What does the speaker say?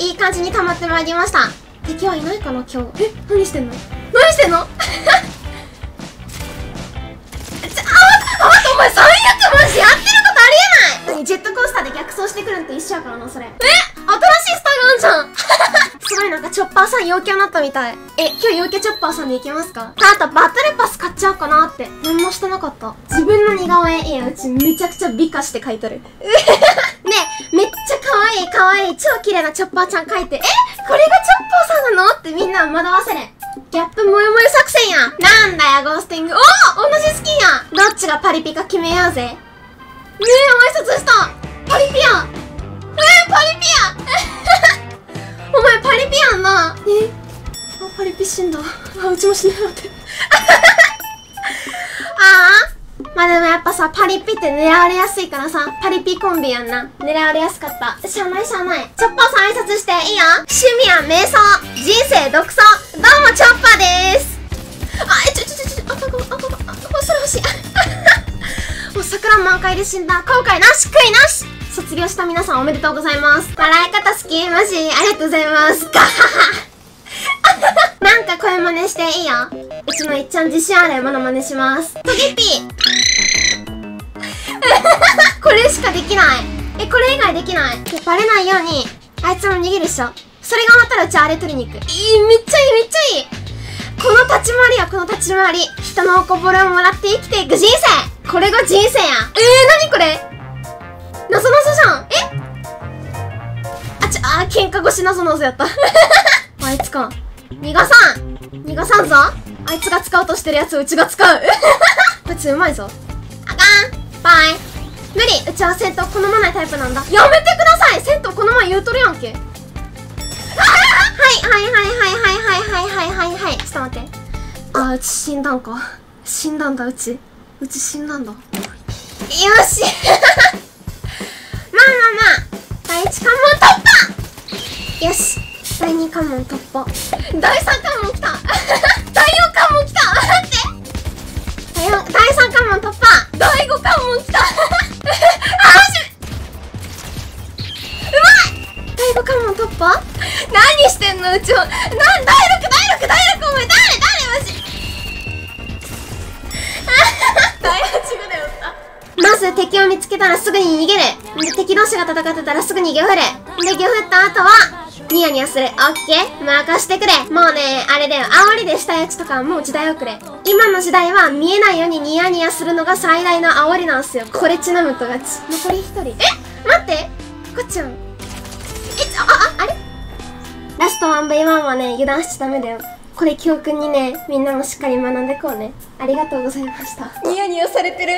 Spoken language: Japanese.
いい感じに溜まってまいりました。敵はいないかな今日。え何してんの？何してんの？ちょあ待ってあ待ってお前最悪マジやってることありえない。何ジェットコースターで逆走してくるのと一緒やからなそれ。え新しいスタイルあんじゃん。すごいなんかチョッパーさん陽キャになったみたい。え今日陽キャチョッパーさんでいけますか？あとバトルパス買っちゃおうかなって。何もしてなかった。自分の似顔絵。いやうちめちゃくちゃ美化して描いとる 可愛い可愛い超綺麗なチョッパーちゃん描いて。えこれがチョッパーさんなの？ってみんな惑わせる。ギャップもよもよ作戦やなんだよゴースティング。おお同じスキンやどっちがパリピか決めようぜ。ねえ挨拶した。パリピやえー、パリピや お前パリピやんな。えあパリピ死んだ。あうちも死んだってああまあでもやっぱさパリピって狙われやすいからさパリピコンビやんな。狙われやすかった。しゃあないしゃあない。チョッパーさん挨拶していいよ。趣味は瞑想。人生独走。どうもチョッパーです。あえちょちょちょちょあここあここあそれ欲しい。もう桜満開で死んだ。後悔なし悔いなし。卒業した皆さんおめでとうございます。笑い方好き？マジ？ありがとうございます。ガハハ。なんか声真似していいよ。うちのいっちゃん自信あるモノマネします。トゲピー。これしかできない。えこれ以外できない。でバレないようにあいつも逃げるっしょそれが終わったらうちあれ取りに行くいいめっちゃいいめっちゃいい。この立ち回りやこの立ち回り。人のおこぼれをもらって生きていく人生。これが人生や。んえー、何これ？なぞなぞじゃん。え？あちあー喧嘩越しなぞなぞやった。あいつか逃がさん！逃がさんぞ！あいつが使おうとしてるやつうちが使う！こいつうまいぞ！あかん！バイ！無理！うちは戦闘好まないタイプなんだ！やめてください！戦闘この前言うとるやんけ！はいはいはいはいはいはいはいはいはいはいちょっと待ってあーうち死んだんか死んだんだうちうち死んだんだよし門突破。第三関門来た。第四関門来た。待って。第四第三関門突破。第五関門来た。あマジうまい。第五関門突破。何してんのうちはなん第六第六第六お前誰誰マジ。第八ぐらいおった。まず敵を見つけたらすぐに逃げる。で敵同士が戦ってたらすぐにギョフる。でギョフった後はニヤニヤする。オッケー任してくれ。もうね、あれだよ。煽りでしたやつとかはもう時代遅れ。今の時代は見えないようにニヤニヤするのが最大の煽りなんすよ。これちなむと勝ち。残り一人。え？待ってこっちゃん。え、あ、あ、あれ？ラスト 1v1 はね、油断しちゃダメだよ。これ教訓にね、みんなもしっかり学んでこうね。ありがとうございました。ニヤニヤされてる。